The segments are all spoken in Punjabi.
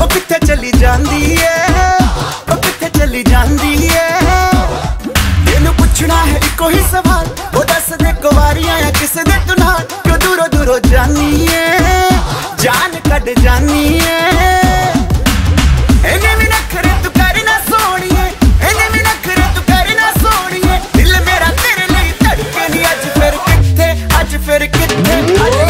ਉਹ ਕਿੱਥੇ ਚਲੀ ਜਾਂਦੀ ਏ? ਉਹ ਕਿੱਥੇ ਚਲੀ ਜਾਂਦੀ ਏ? ਇਹਨੂੰ ਪੁੱਛਣਾ ਹੈ ਇੱਕੋ ਹੀ ਸਵਾਲ। ਉਹ ਦੱਸ ਦੇ ਕੁਵਾਰੀਆਂ ਆ ਕਿਸੇ ਦੇ ਤੂੰ ਨਾਲ। ਕਿਉਂ ਦੂਰੋਂ ਦੂਰੋਂ ਜਾਨੀ ਏ? ਜਾਨ ਕੱਢ ਜਾਨੀ ਏ। ਕਿੱਥੇ? ਅੱਜ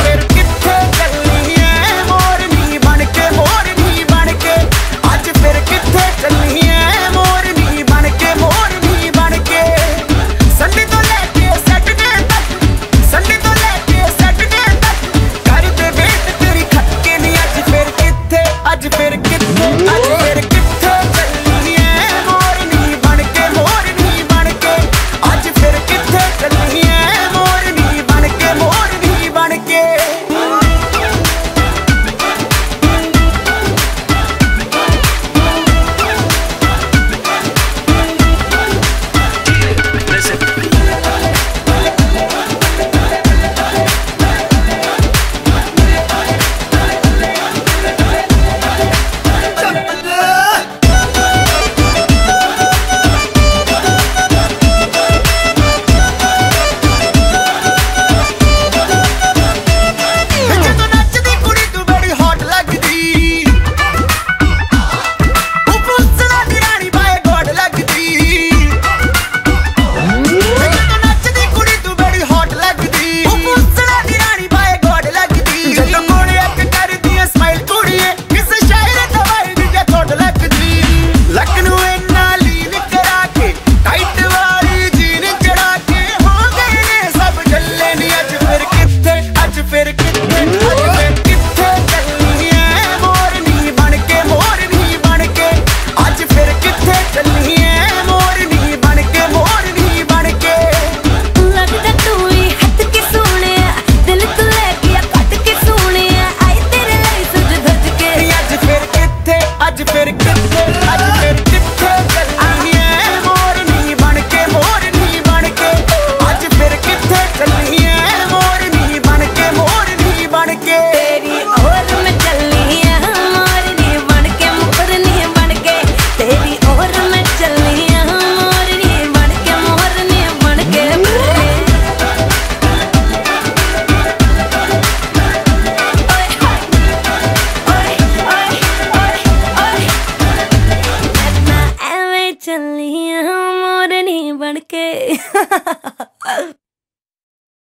it, like it. け。